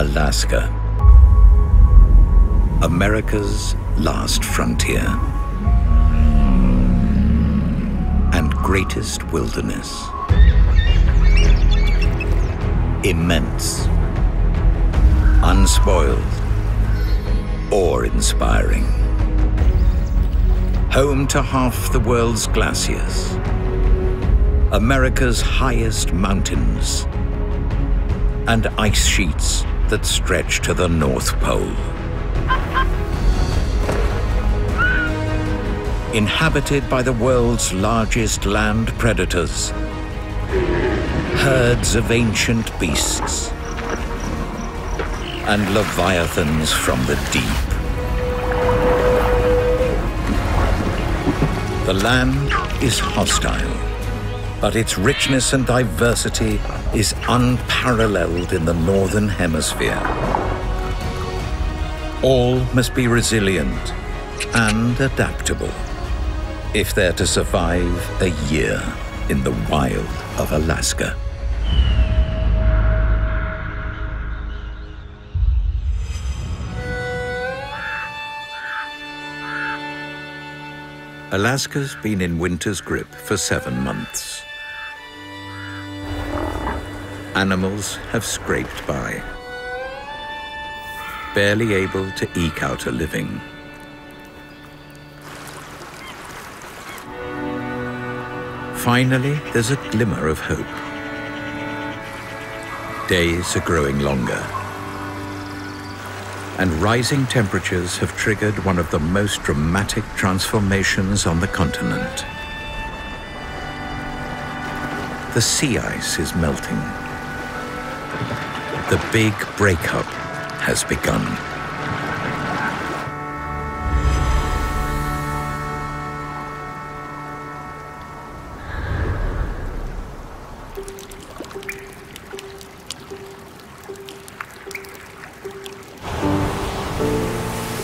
Alaska. America's last frontier. And greatest wilderness. Immense. Unspoiled. Awe-inspiring. Home to half the world's glaciers. America's highest mountains. And ice sheets that stretch to the North Pole. Inhabited by the world's largest land predators. Herds of ancient beasts. And leviathans from the deep. The land is hostile, but its richness and diversity is unparalleled in the Northern Hemisphere. All must be resilient and adaptable if they're to survive a year in the wild of Alaska. Alaska's been in winter's grip for seven months. Animals have scraped by, barely able to eke out a living. Finally, there's a glimmer of hope. Days are growing longer and rising temperatures have triggered one of the most dramatic transformations on the continent. The sea ice is melting. The big breakup has begun.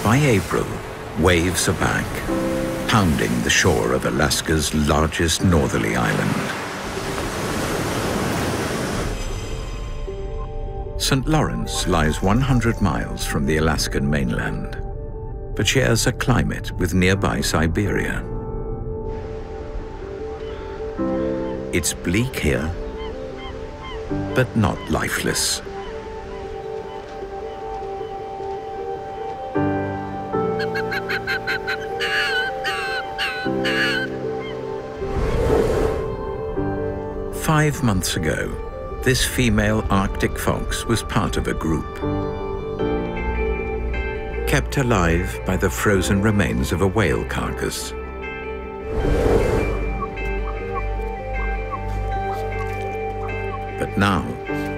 By April, waves are back, pounding the shore of Alaska's largest northerly island. St. Lawrence lies 100 miles from the Alaskan mainland, but shares a climate with nearby Siberia. It's bleak here, but not lifeless. Five months ago, this female Arctic fox was part of a group. Kept alive by the frozen remains of a whale carcass. But now,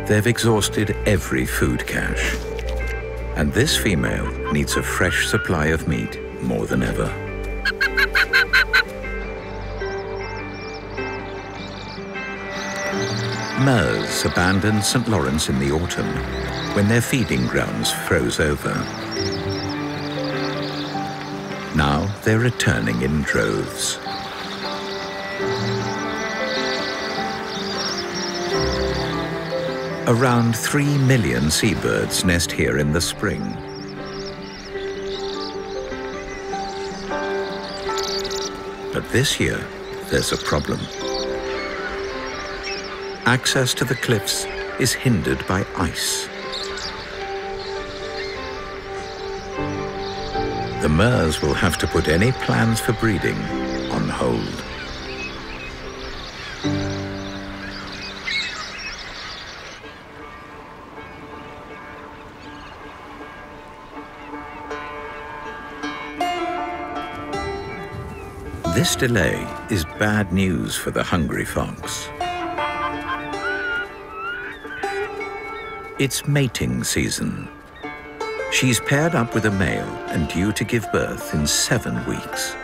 they've exhausted every food cache. And this female needs a fresh supply of meat more than ever. Murres abandoned St. Lawrence in the autumn when their feeding grounds froze over. Now they're returning in droves. Around three million seabirds nest here in the spring. But this year, there's a problem. Access to the cliffs is hindered by ice. The Murres will have to put any plans for breeding on hold. This delay is bad news for the hungry fox. It's mating season. She's paired up with a male and due to give birth in seven weeks.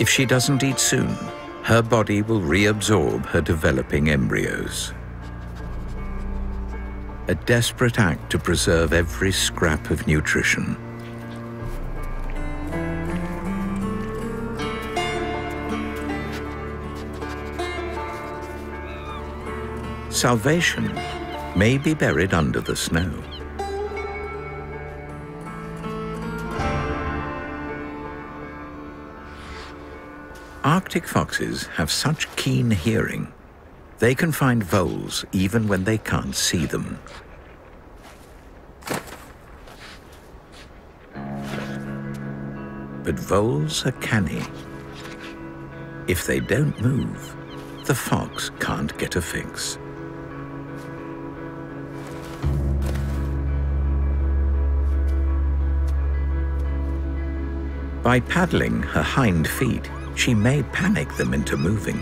If she doesn't eat soon, her body will reabsorb her developing embryos. A desperate act to preserve every scrap of nutrition. Salvation may be buried under the snow. Arctic foxes have such keen hearing, they can find voles even when they can't see them. But voles are canny. If they don't move, the fox can't get a fix. By paddling her hind feet, she may panic them into moving.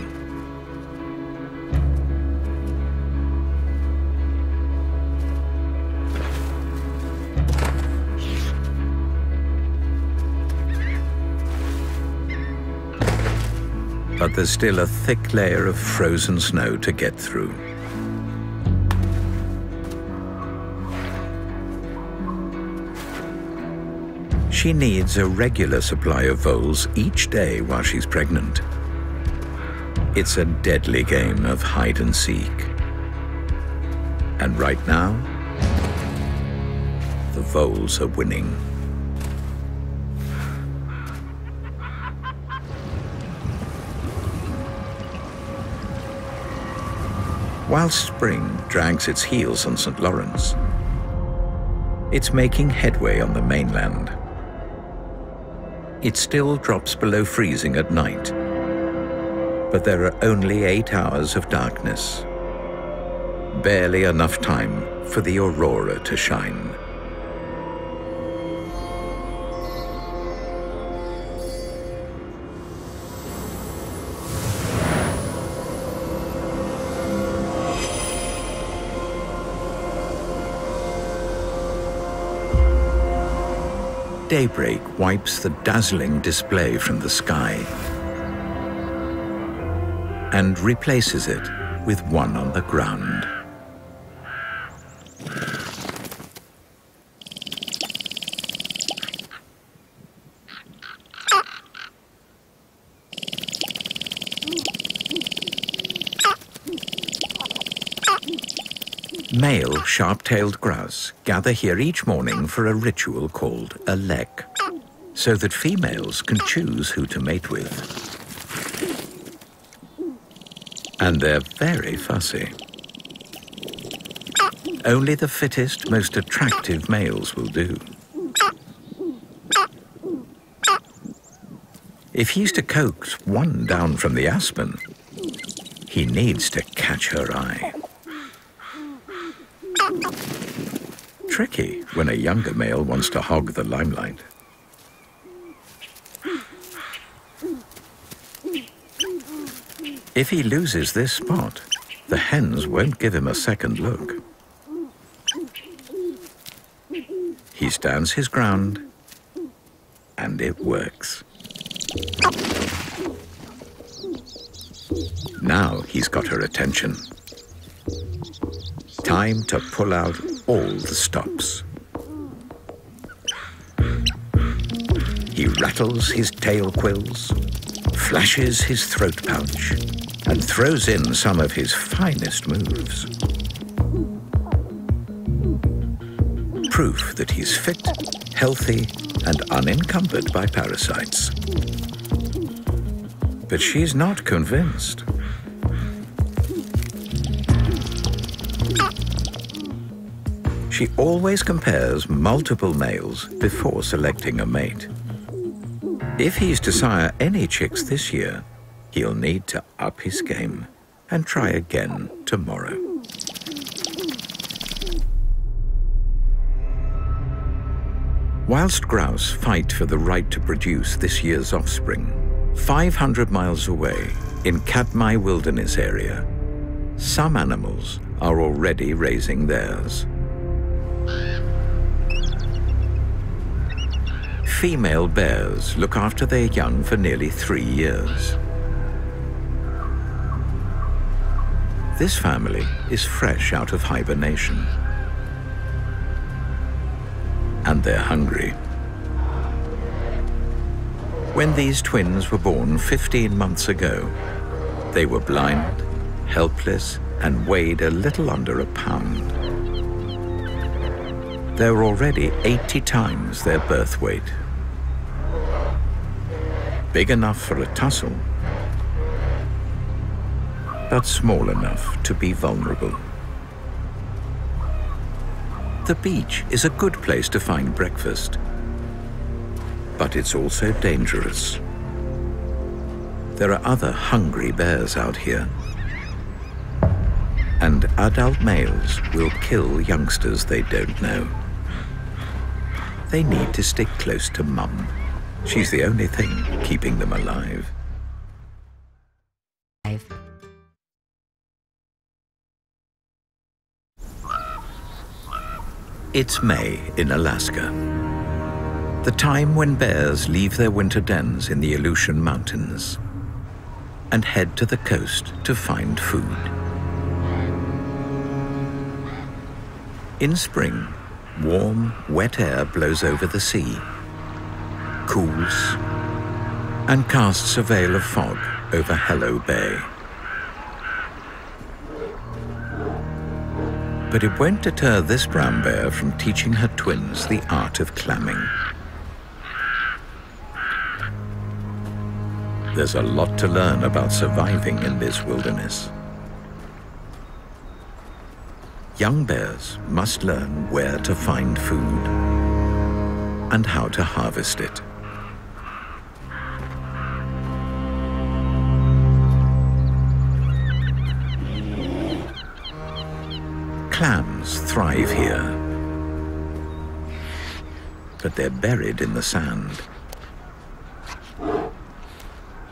But there's still a thick layer of frozen snow to get through. She needs a regular supply of voles each day while she's pregnant. It's a deadly game of hide and seek. And right now, the voles are winning. While spring drags its heels on St. Lawrence, it's making headway on the mainland it still drops below freezing at night. But there are only eight hours of darkness. Barely enough time for the aurora to shine. Daybreak wipes the dazzling display from the sky and replaces it with one on the ground. Male sharp-tailed grouse gather here each morning for a ritual called a lek, so that females can choose who to mate with. And they're very fussy. Only the fittest, most attractive males will do. If he's to coax one down from the aspen, he needs to catch her eye. Tricky when a younger male wants to hog the limelight. If he loses this spot, the hens won't give him a second look. He stands his ground, and it works. Now he's got her attention. Time to pull out all the stops. He rattles his tail quills, flashes his throat pouch, and throws in some of his finest moves. Proof that he's fit, healthy, and unencumbered by parasites. But she's not convinced. She always compares multiple males before selecting a mate. If he's to sire any chicks this year, he'll need to up his game and try again tomorrow. Whilst grouse fight for the right to produce this year's offspring, 500 miles away in Katmai Wilderness Area, some animals are already raising theirs. Female bears look after their young for nearly three years. This family is fresh out of hibernation. And they're hungry. When these twins were born 15 months ago, they were blind, helpless, and weighed a little under a pound. They were already 80 times their birth weight. Big enough for a tussle, but small enough to be vulnerable. The beach is a good place to find breakfast, but it's also dangerous. There are other hungry bears out here. And adult males will kill youngsters they don't know. They need to stick close to mum. She's the only thing keeping them alive. It's May in Alaska. The time when bears leave their winter dens in the Aleutian Mountains and head to the coast to find food. In spring, warm, wet air blows over the sea, cools, and casts a veil of fog over Hallo Bay. But it won't deter this brown bear from teaching her twins the art of clamming. There's a lot to learn about surviving in this wilderness. Young bears must learn where to find food and how to harvest it. Clams thrive here, but they're buried in the sand.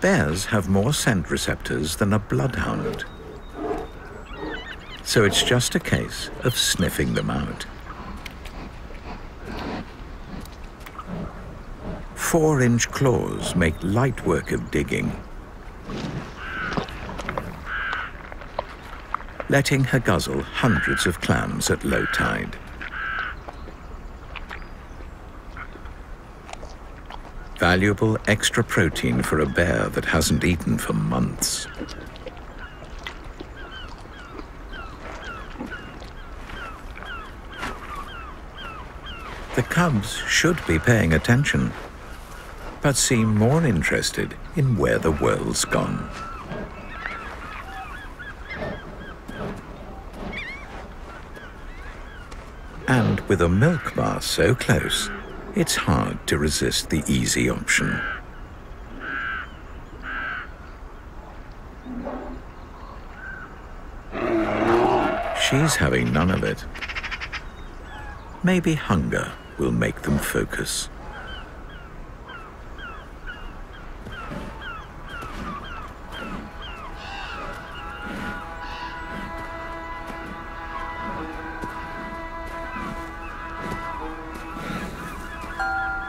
Bears have more scent receptors than a bloodhound. So it's just a case of sniffing them out. Four-inch claws make light work of digging. Letting her guzzle hundreds of clams at low tide. Valuable extra protein for a bear that hasn't eaten for months. The cubs should be paying attention, but seem more interested in where the world's gone. And with a milk bar so close, it's hard to resist the easy option. She's having none of it. Maybe hunger will make them focus.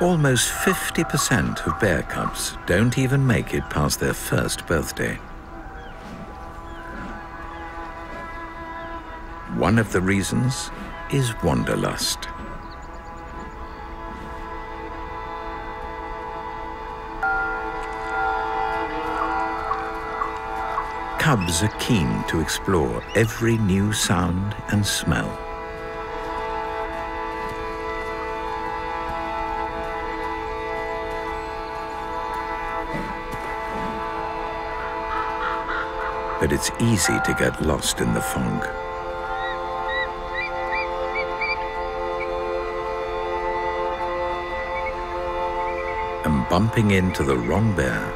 Almost 50% of bear cubs don't even make it past their first birthday. One of the reasons is wanderlust. Cubs are keen to explore every new sound and smell. But it's easy to get lost in the fog. And bumping into the wrong bear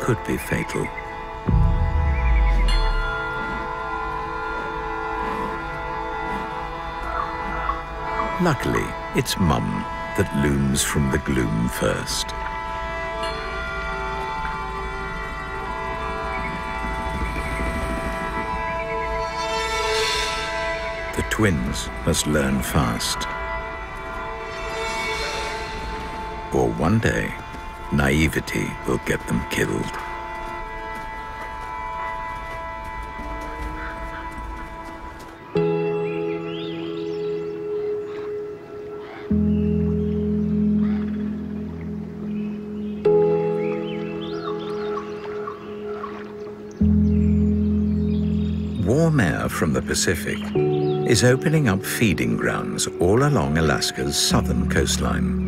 could be fatal. Luckily, it's Mum that looms from the gloom first. Twins must learn fast. Or one day, naivety will get them killed. warm air from the Pacific is opening up feeding grounds all along Alaska's southern coastline.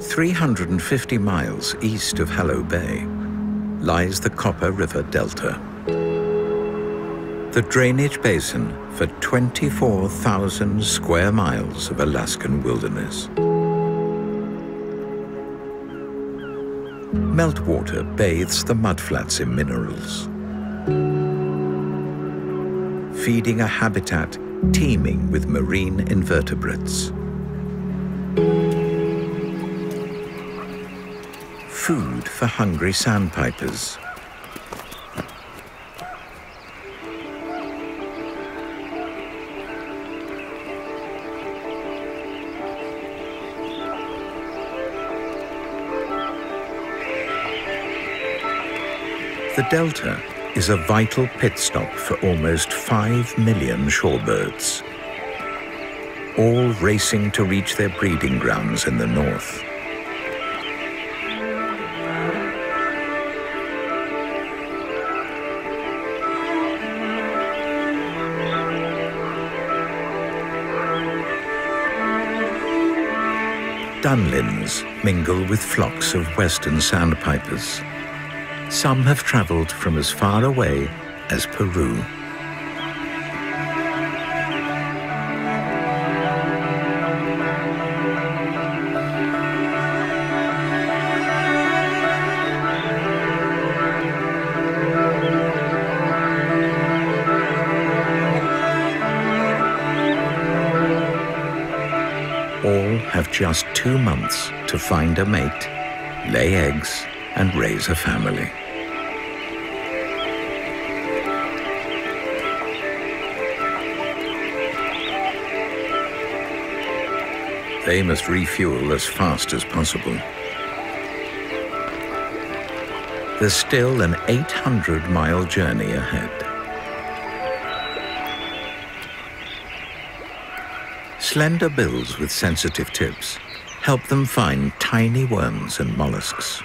350 miles east of Hallo Bay lies the Copper River Delta, the drainage basin for 24,000 square miles of Alaskan wilderness. Meltwater bathes the mudflats in minerals, feeding a habitat teeming with marine invertebrates. Food for hungry sandpipers. The Delta is a vital pit stop for almost 5 million shorebirds, all racing to reach their breeding grounds in the north. Dunlins mingle with flocks of western sandpipers. Some have traveled from as far away as Peru. All have just two months to find a mate, lay eggs, and raise a family. They must refuel as fast as possible. There's still an 800 mile journey ahead. Slender bills with sensitive tips help them find tiny worms and mollusks.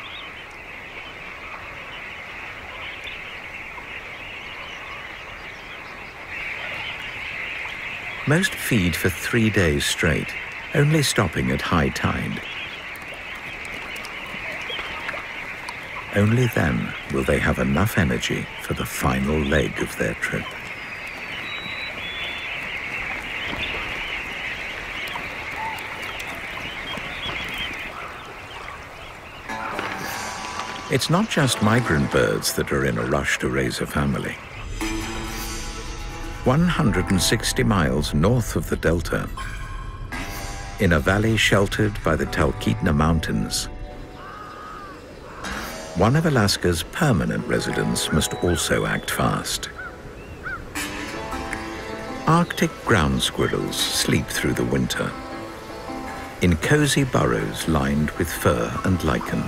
Most feed for three days straight, only stopping at high tide. Only then will they have enough energy for the final leg of their trip. It's not just migrant birds that are in a rush to raise a family. 160 miles north of the Delta, in a valley sheltered by the Talkeetna Mountains, one of Alaska's permanent residents must also act fast. Arctic ground squirrels sleep through the winter in cozy burrows lined with fur and lichen.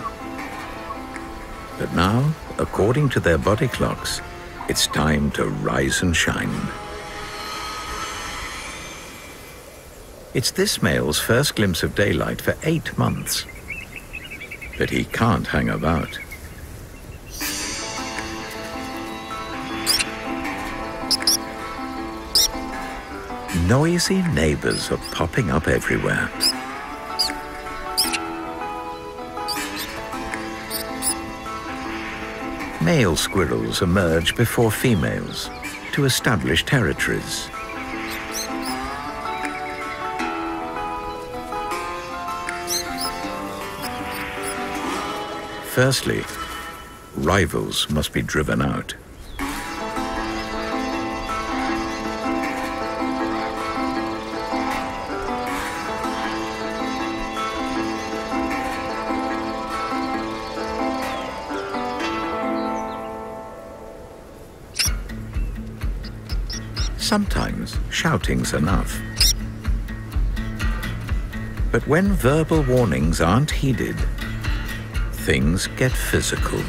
But now, according to their body clocks, it's time to rise and shine. It's this male's first glimpse of daylight for eight months. But he can't hang about. Noisy neighbors are popping up everywhere. Male squirrels emerge before females to establish territories. Firstly, rivals must be driven out. Sometimes shouting's enough. But when verbal warnings aren't heeded, things get physical.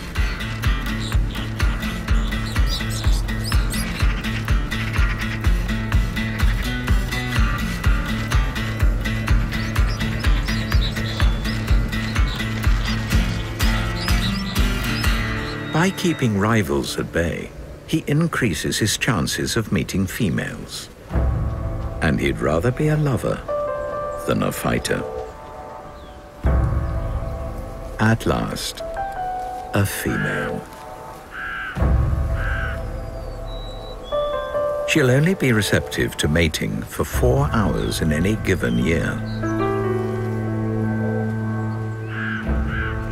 By keeping rivals at bay, he increases his chances of meeting females. And he'd rather be a lover than a fighter. At last, a female. She'll only be receptive to mating for four hours in any given year.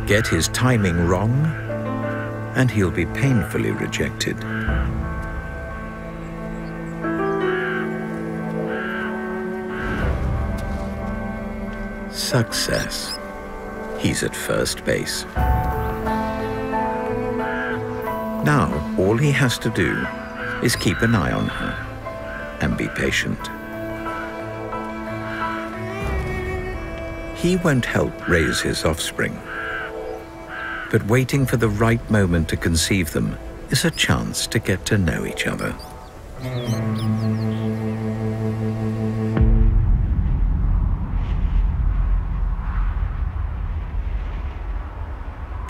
Get his timing wrong, and he'll be painfully rejected. Success. He's at first base. Now, all he has to do is keep an eye on her and be patient. He won't help raise his offspring, but waiting for the right moment to conceive them is a chance to get to know each other.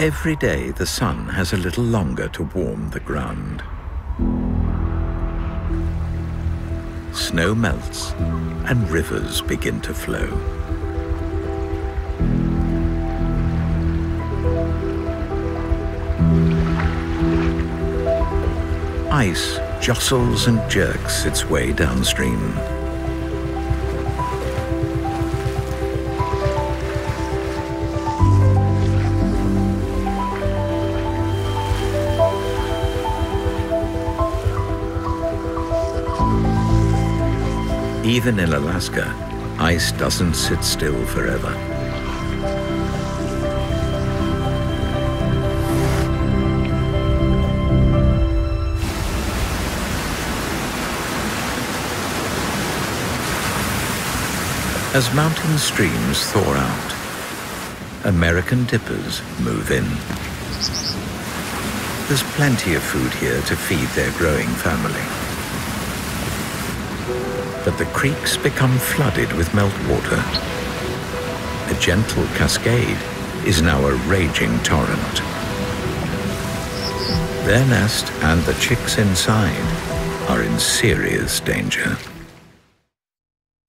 Every day the sun has a little longer to warm the ground. Snow melts and rivers begin to flow. Ice jostles and jerks its way downstream. Even in Alaska, ice doesn't sit still forever. As mountain streams thaw out, American dippers move in. There's plenty of food here to feed their growing family but the creeks become flooded with meltwater. A gentle cascade is now a raging torrent. Their nest and the chicks inside are in serious danger.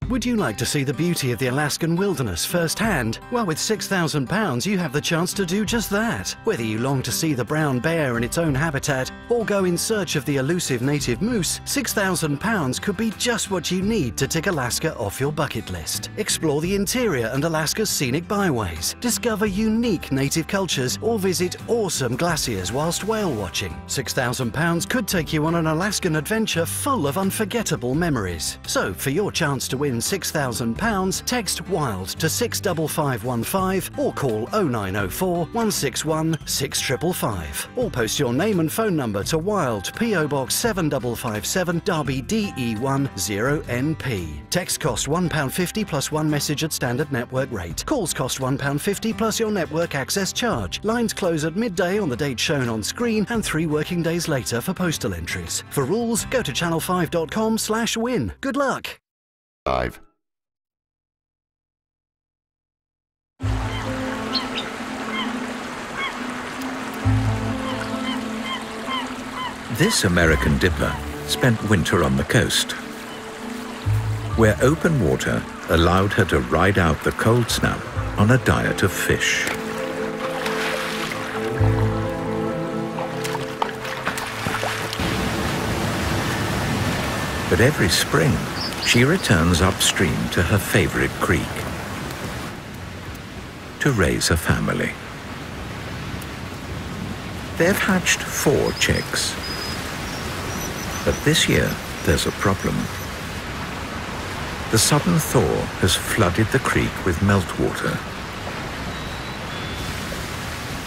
Would you like to see the beauty of the Alaskan wilderness firsthand? Well, with £6,000, you have the chance to do just that. Whether you long to see the brown bear in its own habitat or go in search of the elusive native moose, £6,000 could be just what you need to tick Alaska off your bucket list. Explore the interior and Alaska's scenic byways, discover unique native cultures, or visit awesome glaciers whilst whale watching. £6,000 could take you on an Alaskan adventure full of unforgettable memories. So, for your chance to win £6,000, text WILD to 65515 or call 0904 161 6555 or post your name and phone number to WILD PO Box 7557 Derby DE1 0NP. Text cost £1.50 plus one message at standard network rate. Calls cost £1.50 plus your network access charge. Lines close at midday on the date shown on screen and three working days later for postal entries. For rules, go to channel5.com slash win. Good luck! Five. This American dipper spent winter on the coast, where open water allowed her to ride out the cold snap on a diet of fish. But every spring, she returns upstream to her favorite creek to raise a family. They've hatched four chicks. But this year, there's a problem. The sudden thaw has flooded the creek with meltwater.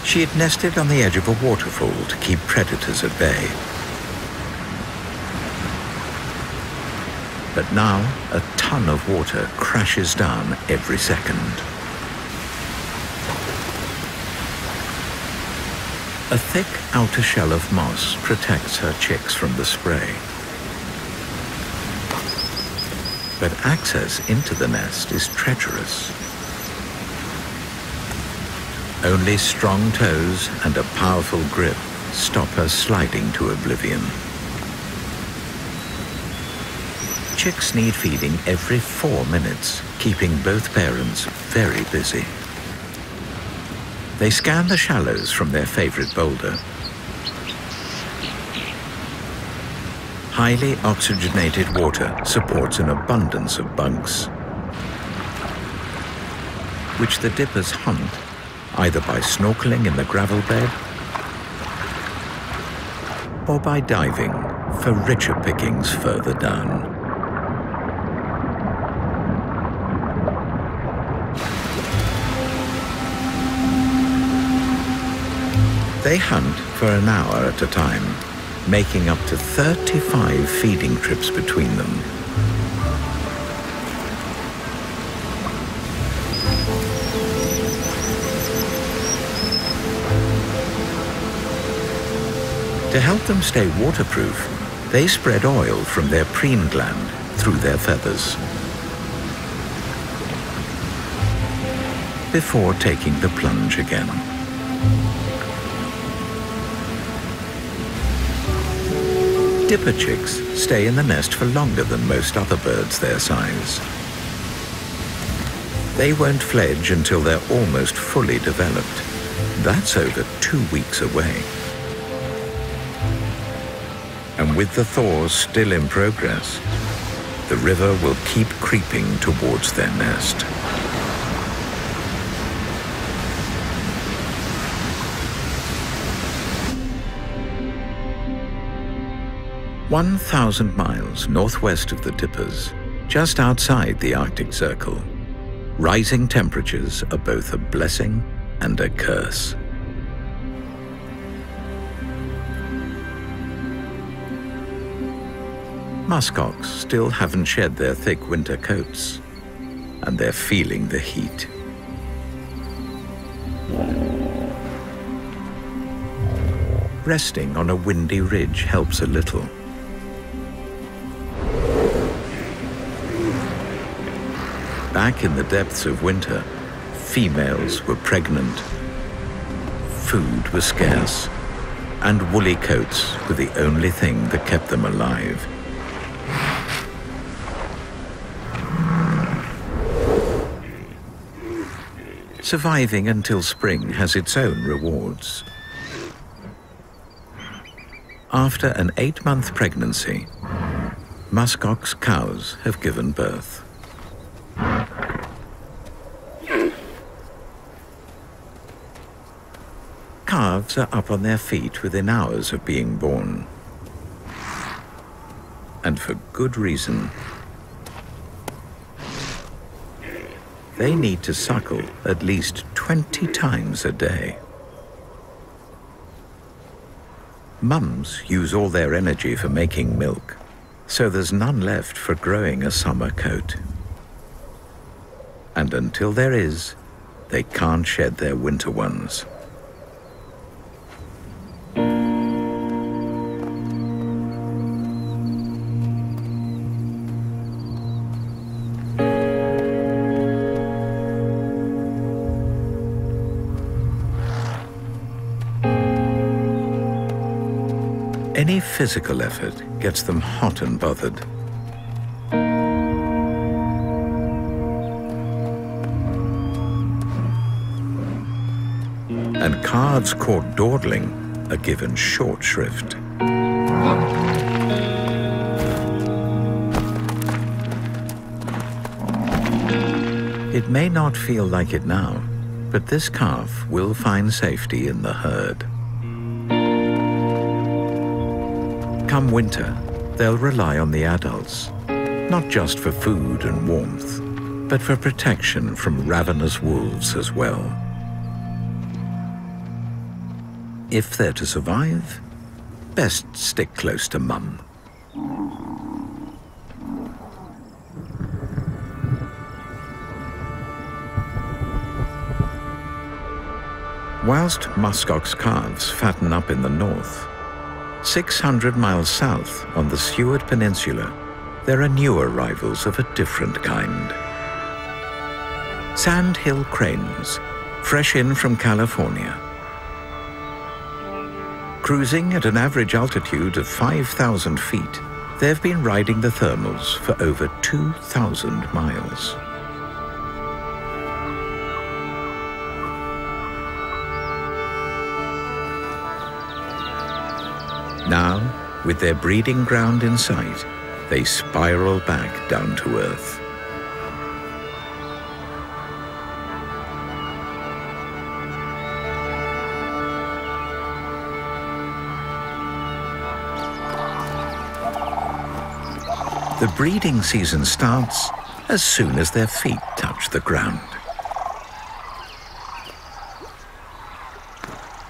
She had nested on the edge of a waterfall to keep predators at bay. But now, a ton of water crashes down every second. A thick outer shell of moss protects her chicks from the spray. But access into the nest is treacherous. Only strong toes and a powerful grip stop her sliding to oblivion. Chicks need feeding every four minutes, keeping both parents very busy. They scan the shallows from their favorite boulder. Highly oxygenated water supports an abundance of bugs, which the dippers hunt either by snorkeling in the gravel bed or by diving for richer pickings further down. They hunt for an hour at a time, making up to 35 feeding trips between them. To help them stay waterproof, they spread oil from their preen gland through their feathers. Before taking the plunge again. Dipper chicks stay in the nest for longer than most other birds their size. They won't fledge until they're almost fully developed. That's over two weeks away. And with the thaws still in progress, the river will keep creeping towards their nest. One thousand miles northwest of the Dippers, just outside the Arctic Circle, rising temperatures are both a blessing and a curse. Muskox still haven't shed their thick winter coats, and they're feeling the heat. Resting on a windy ridge helps a little. Back in the depths of winter, females were pregnant. Food was scarce, and woolly coats were the only thing that kept them alive. Surviving until spring has its own rewards. After an eight-month pregnancy, muskox cows have given birth. Calves are up on their feet within hours of being born. And for good reason. they need to suckle at least 20 times a day. Mums use all their energy for making milk, so there's none left for growing a summer coat. And until there is, they can't shed their winter ones. Physical effort gets them hot and bothered. And calves caught dawdling are given short shrift. It may not feel like it now, but this calf will find safety in the herd. Come winter, they'll rely on the adults, not just for food and warmth, but for protection from ravenous wolves as well. If they're to survive, best stick close to mum. Whilst muskox calves fatten up in the north, 600 miles south on the Seward Peninsula, there are new arrivals of a different kind. Sandhill cranes, fresh in from California. Cruising at an average altitude of 5,000 feet, they've been riding the thermals for over 2,000 miles. Now, with their breeding ground in sight, they spiral back down to Earth. The breeding season starts as soon as their feet touch the ground.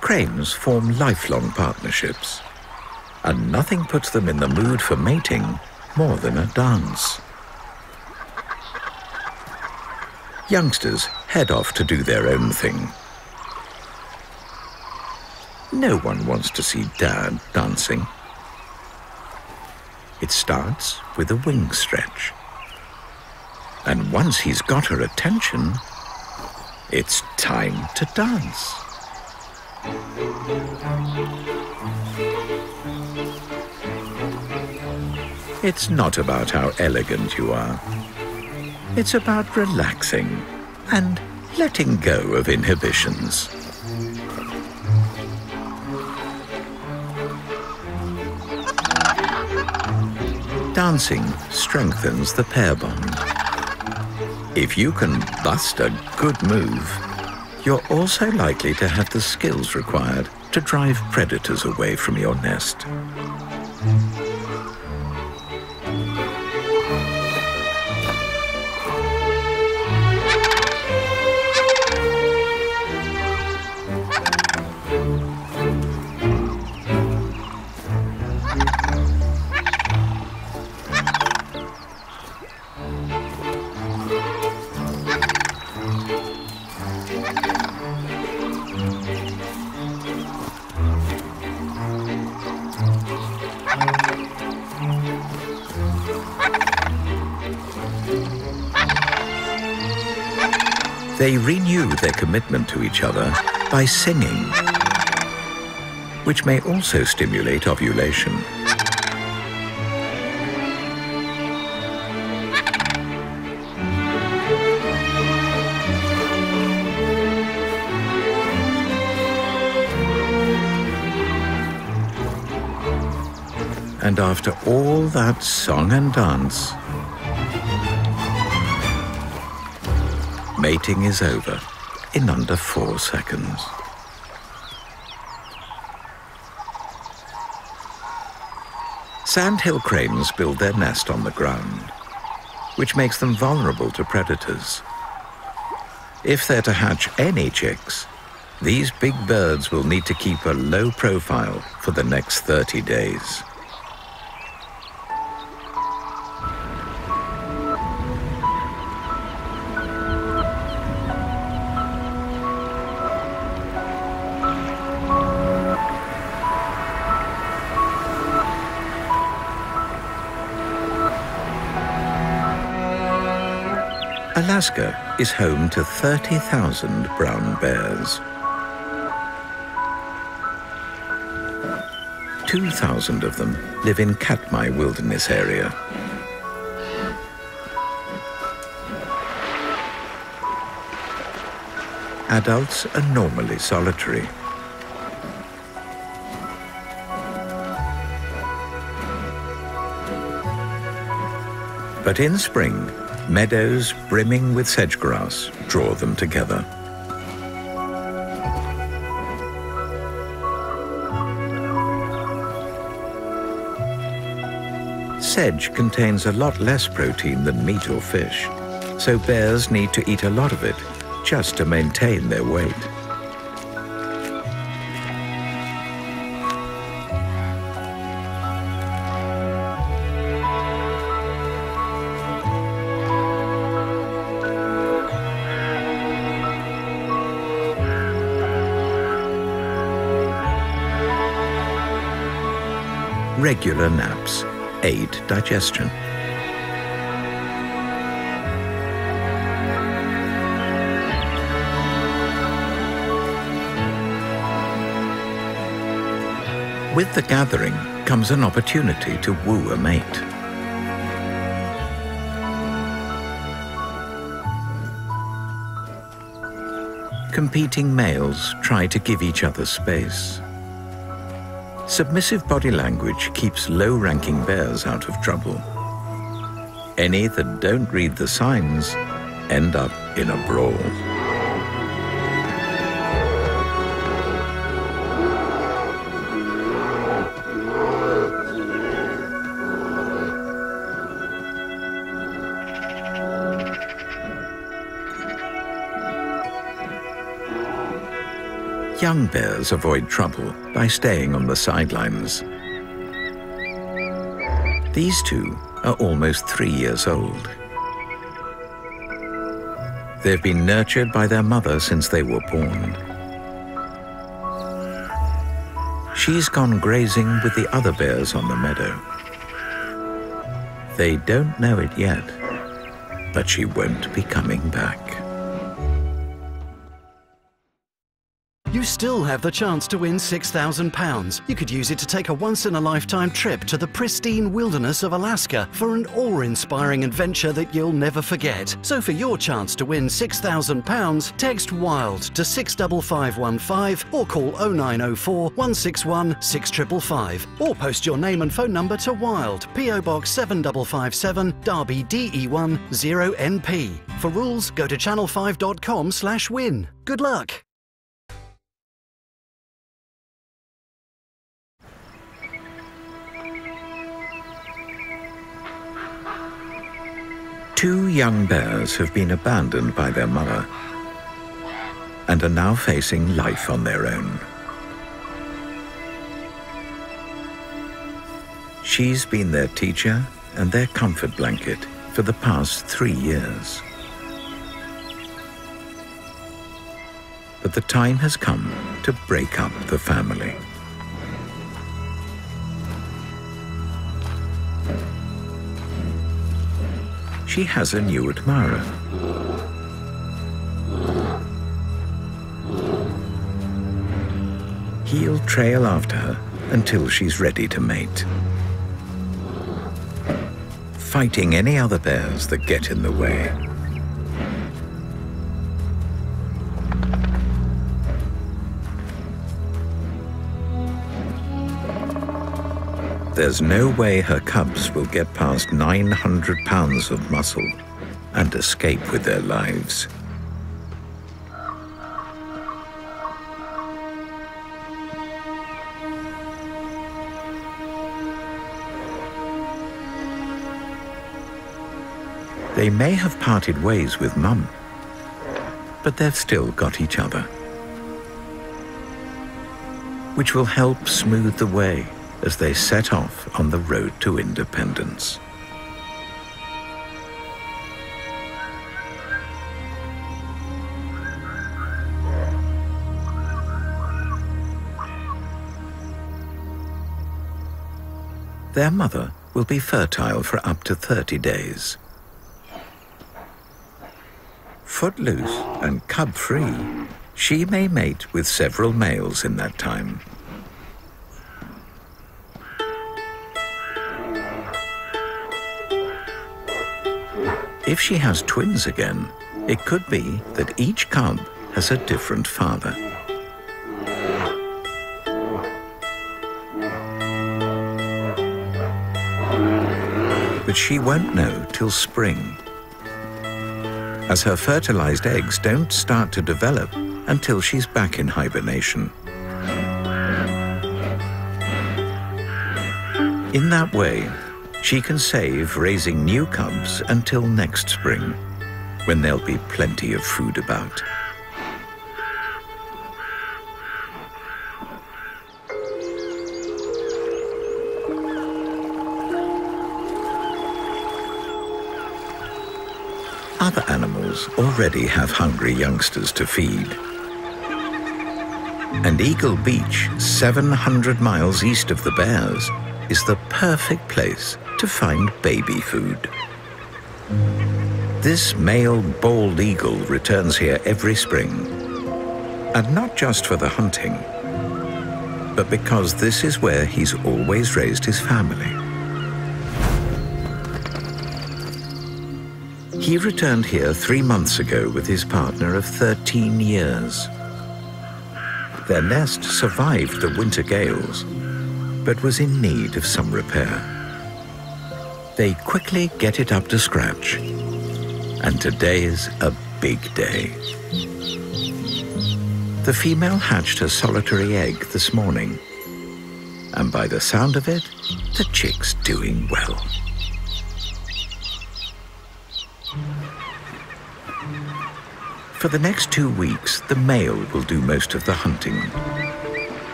Cranes form lifelong partnerships, and nothing puts them in the mood for mating more than a dance. Youngsters head off to do their own thing. No one wants to see Dad dancing. It starts with a wing stretch. And once he's got her attention, it's time to dance. It's not about how elegant you are. It's about relaxing and letting go of inhibitions. Dancing strengthens the pair bond. If you can bust a good move, you're also likely to have the skills required to drive predators away from your nest. They renew their commitment to each other by singing, which may also stimulate ovulation. And after all that song and dance, mating is over in under four seconds. Sandhill cranes build their nest on the ground, which makes them vulnerable to predators. If they're to hatch any chicks, these big birds will need to keep a low profile for the next 30 days. Alaska is home to 30,000 brown bears. 2,000 of them live in Katmai Wilderness Area. Adults are normally solitary. But in spring, Meadows brimming with sedge grass draw them together. Sedge contains a lot less protein than meat or fish, so bears need to eat a lot of it just to maintain their weight. Regular naps aid digestion. With the gathering comes an opportunity to woo a mate. Competing males try to give each other space. Submissive body language keeps low-ranking bears out of trouble. Any that don't read the signs end up in a brawl. Young bears avoid trouble by staying on the sidelines. These two are almost three years old. They've been nurtured by their mother since they were born. She's gone grazing with the other bears on the meadow. They don't know it yet, but she won't be coming back. You still have the chance to win £6,000. You could use it to take a once in a lifetime trip to the pristine wilderness of Alaska for an awe inspiring adventure that you'll never forget. So, for your chance to win £6,000, text WILD to 65515 or call 0904 161 6555 or post your name and phone number to WILD, PO Box 7557, Derby DE1 0NP. For rules, go to channel5.com slash win. Good luck! Two young bears have been abandoned by their mother and are now facing life on their own. She's been their teacher and their comfort blanket for the past three years. But the time has come to break up the family. She has a new admirer. He'll trail after her until she's ready to mate. Fighting any other bears that get in the way. There's no way her cubs will get past 900 pounds of muscle and escape with their lives. They may have parted ways with Mum, but they've still got each other, which will help smooth the way as they set off on the road to independence. Their mother will be fertile for up to 30 days. Footloose and cub-free, she may mate with several males in that time. If she has twins again, it could be that each cub has a different father. But she won't know till spring, as her fertilized eggs don't start to develop until she's back in hibernation. In that way, she can save raising new cubs until next spring, when there'll be plenty of food about. Other animals already have hungry youngsters to feed. And Eagle Beach, 700 miles east of the Bears, is the perfect place to find baby food. This male bald eagle returns here every spring, and not just for the hunting, but because this is where he's always raised his family. He returned here three months ago with his partner of 13 years. Their nest survived the winter gales, but was in need of some repair. They quickly get it up to scratch, and today's a big day. The female hatched her solitary egg this morning, and by the sound of it, the chick's doing well. For the next two weeks, the male will do most of the hunting.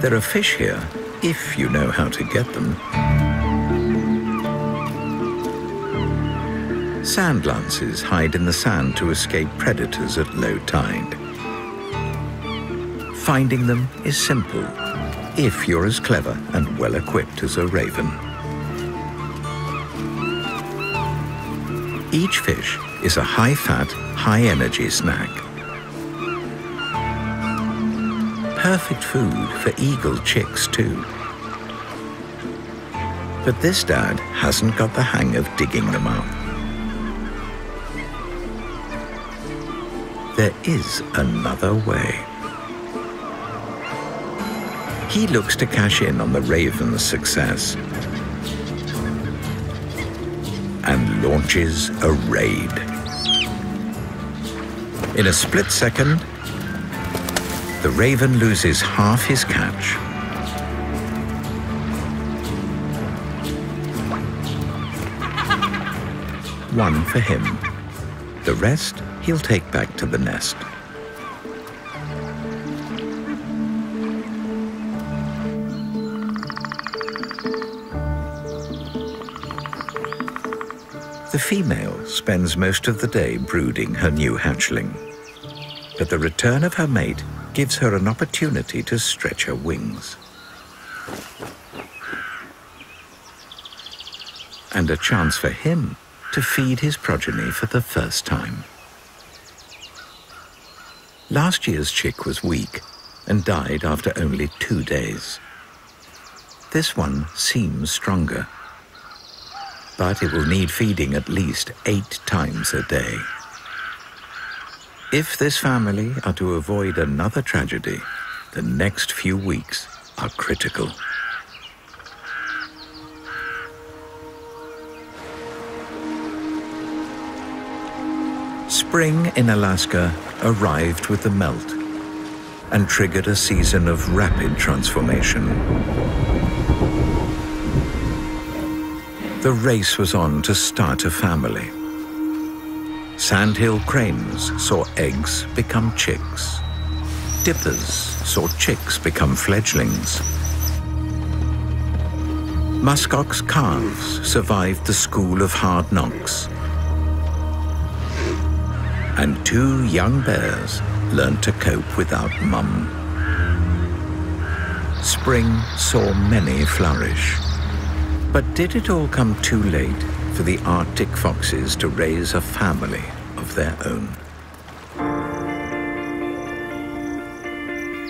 There are fish here, if you know how to get them. Sand lances hide in the sand to escape predators at low tide. Finding them is simple, if you're as clever and well equipped as a raven. Each fish is a high-fat, high-energy snack. Perfect food for eagle chicks too. But this dad hasn't got the hang of digging them up. There is another way. He looks to cash in on the Raven's success and launches a raid. In a split second, the Raven loses half his catch. One for him. The rest he'll take back to the nest. The female spends most of the day brooding her new hatchling. But the return of her mate gives her an opportunity to stretch her wings. And a chance for him to feed his progeny for the first time. Last year's chick was weak and died after only two days. This one seems stronger, but it will need feeding at least eight times a day. If this family are to avoid another tragedy, the next few weeks are critical. Spring in Alaska arrived with the melt and triggered a season of rapid transformation. The race was on to start a family. Sandhill cranes saw eggs become chicks. Dippers saw chicks become fledglings. Muskox calves survived the school of hard knocks and two young bears learned to cope without mum. Spring saw many flourish. But did it all come too late for the Arctic foxes to raise a family of their own?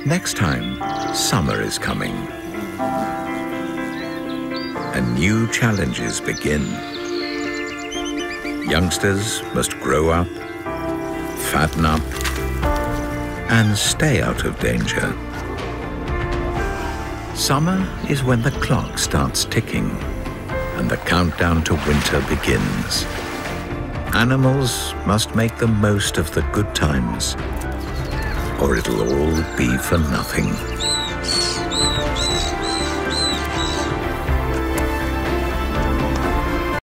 Next time, summer is coming. And new challenges begin. Youngsters must grow up fatten up, and stay out of danger. Summer is when the clock starts ticking and the countdown to winter begins. Animals must make the most of the good times, or it'll all be for nothing.